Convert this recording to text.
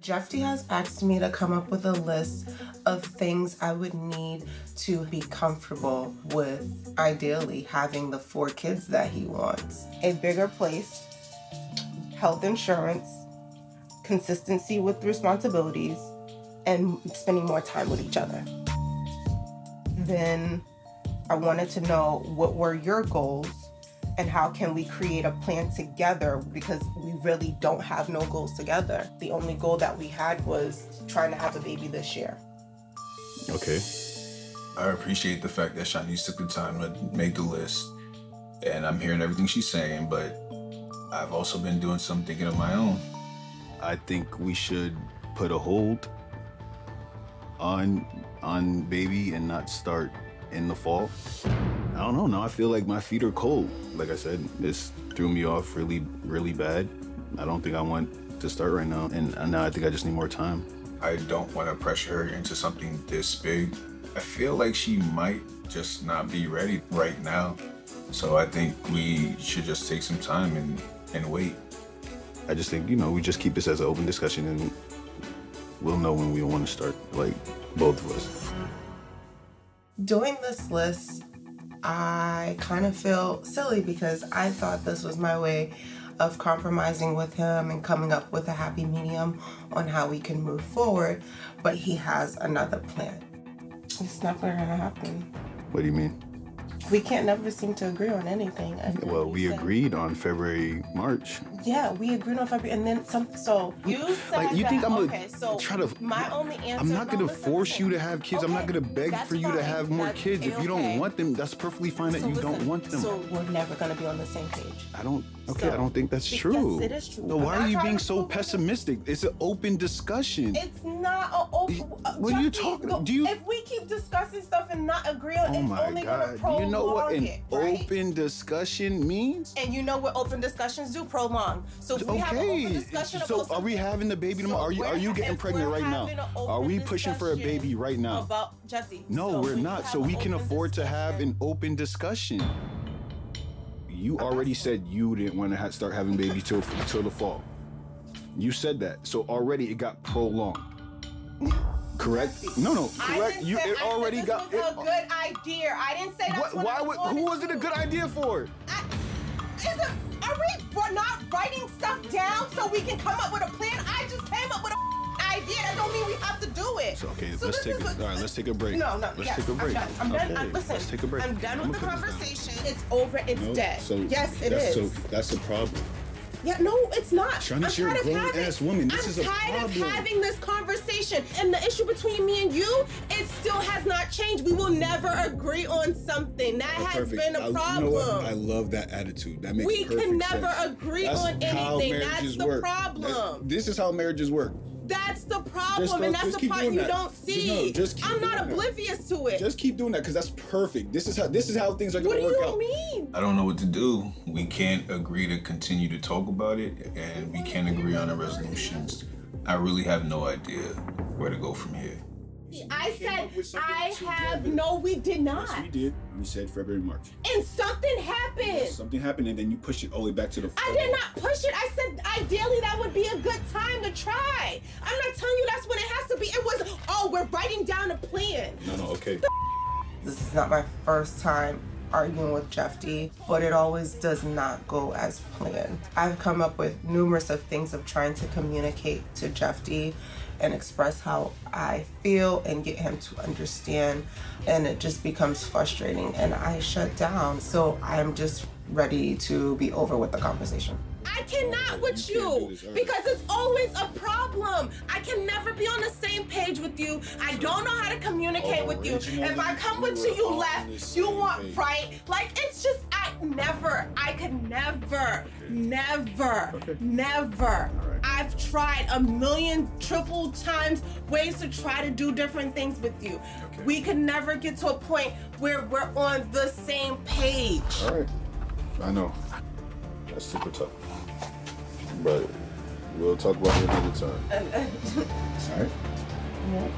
Jephte has asked me to come up with a list of things I would need to be comfortable with, ideally having the four kids that he wants. A bigger place, health insurance, consistency with responsibilities, and spending more time with each other. Then I wanted to know what were your goals and how can we create a plan together because we really don't have no goals together. The only goal that we had was trying to have a baby this year. Okay. I appreciate the fact that Shawniece took the time to make the list. And I'm hearing everything she's saying, but I've also been doing some thinking of my own. I think we should put a hold on on baby and not start in the fall. I don't know. Now I feel like my feet are cold. Like I said, this threw me off really, really bad. I don't think I want to start right now. And now I think I just need more time. I don't want to pressure her into something this big. I feel like she might just not be ready right now. So I think we should just take some time and, and wait. I just think, you know, we just keep this as an open discussion and we'll know when we want to start, like both of us. Doing this list I kind of feel silly because I thought this was my way of compromising with him and coming up with a happy medium on how we can move forward, but he has another plan. It's never gonna happen. What do you mean? We can't never seem to agree on anything. well, we said, agreed on February, March. Yeah, we agreed on February, and then some. So you said like you that, think I'm okay, gonna so try to? My only answer. I'm not gonna force you to have kids. Okay, I'm not gonna beg for you fine. to have more that's kids. If you don't want them, that's perfectly fine so that you listen, don't want them. So we're never gonna be on the same page. I don't. Okay, so, I don't think that's true. Yes, it is true. No, why are you being so pessimistic? It's an open discussion. It's not an open. What are you talking? Do you? If we keep discussing stuff and not agree on, oh it's my only God. gonna You know what an it, right? open discussion means? And you know what open discussions do prolong. So if we okay. have an open discussion so are we having the baby tomorrow? So are you are you getting pregnant right now? Are we pushing for a baby right now? About Jesse. No, so we're not. So we can afford to have an open discussion. You already said you didn't want to ha start having babies till till the fall. You said that. So already it got prolonged. Correct? No, no, correct. You say, it already got. Was it, a good idea. I didn't say that's what, why would, who was it a good idea for? I, is it, are we not writing stuff down so we can come up with a plan? I just came up with a idea. That don't mean we have to do it. So, okay, So let's take a, a- all right. Let's take a break. No, no, let's yes, take a break. I'm done. I'm done. Okay, I'm, listen, let's take a break. I'm done I'ma with the put this down. conversation. It's over. It's No, dead. So yes, it that's, is. So that's the problem. Yeah, no, it's not. I'm you're a tired of grown having, ass woman. This I'm is a tired problem. of having this conversation. And the issue between me and you, it still has not changed. We will never agree on something. That oh, has Perfect. been a problem. You know? I love that attitude. That makes we perfect can never sense. agree That's on anything. That's the work. problem. That's- this is how marriages work. That's the problem, Just and that's just the keep part doing you that. don't see. No, just keep I'm not doing that. oblivious to it. Just keep doing that because that's perfect. This is how this is how things are gonna work out. What do work you out. mean? I don't know what to do. We can't agree to continue to talk about it, and we can't agree on the resolutions. I really have no idea where to go from here. I said up with something I have together. no. We did not. Yes, we did. We said February, March. And something happened. Something happened, and then you pushed it all the way back to the. I did not push it. I said ideally that would be a good time to try. I'm not telling you that's when it has to be. It was, oh, we're writing down a plan. No, no, okay. This is not my first time arguing with Jephte, but it always does not go as planned. I've come up with numerous of things of trying to communicate to Jephte and express how I feel and get him to understand and it just becomes frustrating and I shut down. So I'm just ready to be over with the conversation. I cannot oh, with You you do this, all right. because it's always a problem. I can never be on the same page with you. I don't know how to communicate with you. If I come with you, you left. You want right. Like it's just I never. I could never, never, never. I've tried a million triple times ways to try to do different things with you. We could never get to a point where we're on the same page. All right. I know. That's super tough. But we'll talk about it another time. All right. Yeah.